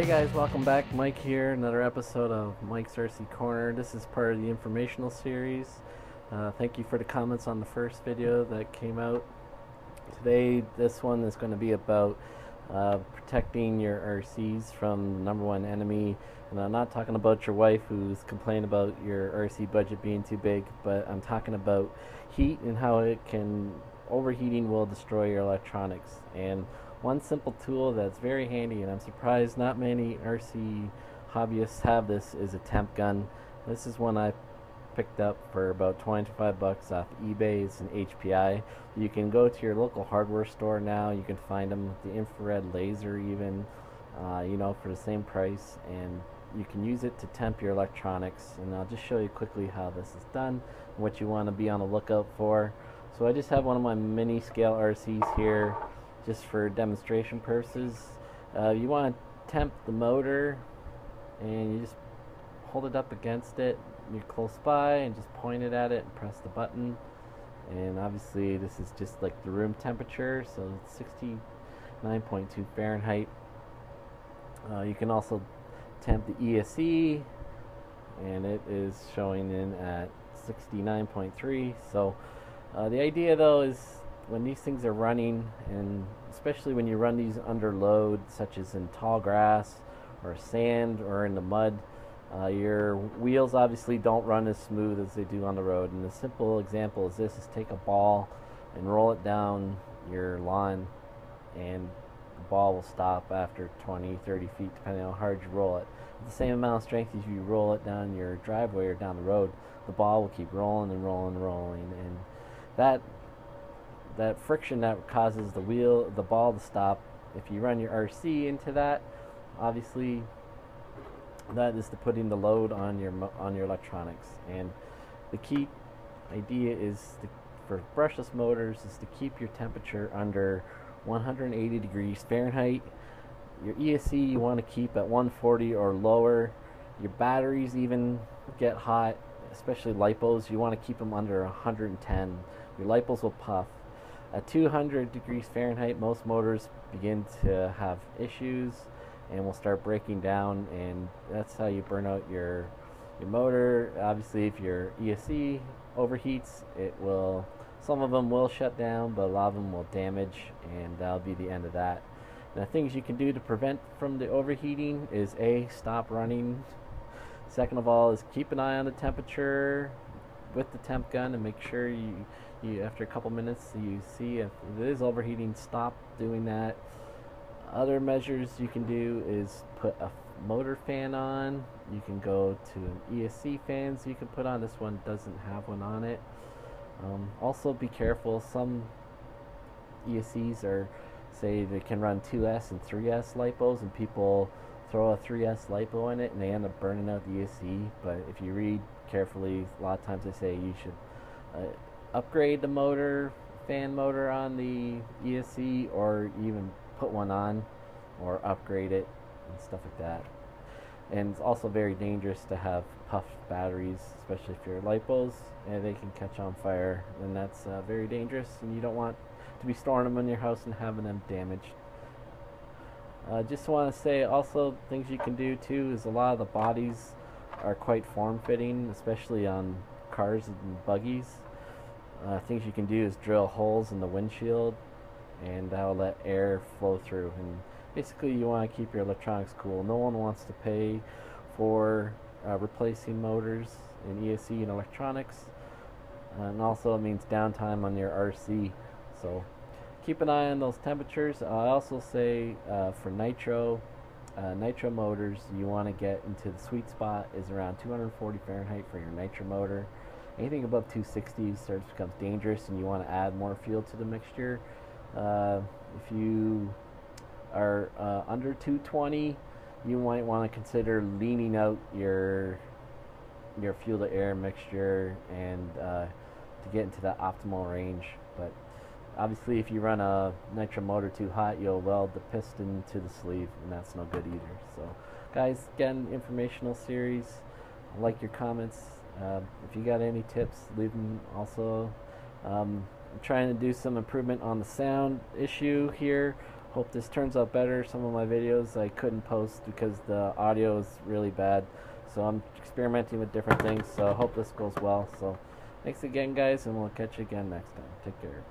guys, welcome back. Mike here, another episode of Mike's RC Corner. This is part of the informational series. Uh, thank you for the comments on the first video that came out. Today, this one is going to be about uh, protecting your RCs from the number one enemy. And I'm not talking about your wife who's complaining about your RC budget being too big, but I'm talking about heat and how it can, overheating will destroy your electronics. And one simple tool that's very handy, and I'm surprised not many RC hobbyists have this, is a temp gun. This is one I picked up for about 25 bucks off eBay. It's an HPI. You can go to your local hardware store now. You can find them with the infrared laser even, uh, you know, for the same price. And you can use it to temp your electronics. And I'll just show you quickly how this is done and what you want to be on the lookout for. So I just have one of my mini scale RCs here just for demonstration purposes. Uh, you want to temp the motor and you just hold it up against it. You're close by and just point it at it and press the button. And obviously this is just like the room temperature, so it's 69.2 Fahrenheit. Uh, you can also temp the ESC and it is showing in at 69.3 so uh, the idea though is when these things are running, and especially when you run these under load, such as in tall grass or sand or in the mud, uh, your wheels obviously don't run as smooth as they do on the road. And a simple example is this: is take a ball and roll it down your lawn, and the ball will stop after 20, 30 feet, depending on how hard you roll it. With the same amount of strength as you roll it down your driveway or down the road, the ball will keep rolling and rolling and rolling, and that that friction that causes the wheel, the ball to stop. If you run your RC into that, obviously that is to putting the load on your on your electronics. And the key idea is to, for brushless motors is to keep your temperature under 180 degrees Fahrenheit. Your ESC you want to keep at 140 or lower. Your batteries even get hot, especially lipos. You want to keep them under 110. Your lipos will puff. At 200 degrees Fahrenheit, most motors begin to have issues and will start breaking down, and that's how you burn out your your motor. Obviously, if your ESC overheats, it will. Some of them will shut down, but a lot of them will damage, and that'll be the end of that. Now, things you can do to prevent from the overheating is a stop running. Second of all, is keep an eye on the temperature with the temp gun and make sure you you after a couple minutes you see if it is overheating stop doing that. Other measures you can do is put a motor fan on. You can go to an ESC fans you can put on. This one doesn't have one on it. Um, also be careful. Some ESCs are say they can run 2S and 3S lipos and people throw a 3S lipo in it and they end up burning out the ESC but if you read carefully a lot of times they say you should uh, upgrade the motor, fan motor on the ESC, or even put one on or upgrade it and stuff like that. And it's also very dangerous to have puffed batteries, especially if you're lipos, and they can catch on fire. And that's uh, very dangerous, and you don't want to be storing them in your house and having them damaged. Uh, just want to say also things you can do too is a lot of the bodies are quite form fitting, especially on cars and buggies. Uh, things you can do is drill holes in the windshield and that'll let air flow through. And basically you want to keep your electronics cool. No one wants to pay for uh, replacing motors in ESC and electronics. And also it means downtime on your RC so keep an eye on those temperatures. I also say uh, for nitro uh, nitro motors you want to get into the sweet spot is around 240 Fahrenheit for your nitro motor. Anything above 260 starts becomes dangerous and you want to add more fuel to the mixture. Uh, if you are uh, under 220 you might want to consider leaning out your your fuel to air mixture and uh, to get into that optimal range but obviously if you run a nitro motor too hot you'll weld the piston to the sleeve and that's no good either so guys again informational series I like your comments uh, if you got any tips, leave them also. Um, I'm trying to do some improvement on the sound issue here hope this turns out better. Some of my videos I couldn't post because the audio is really bad. So I'm experimenting with different things. So hope this goes well. So thanks again, guys, and we'll catch you again next time. Take care.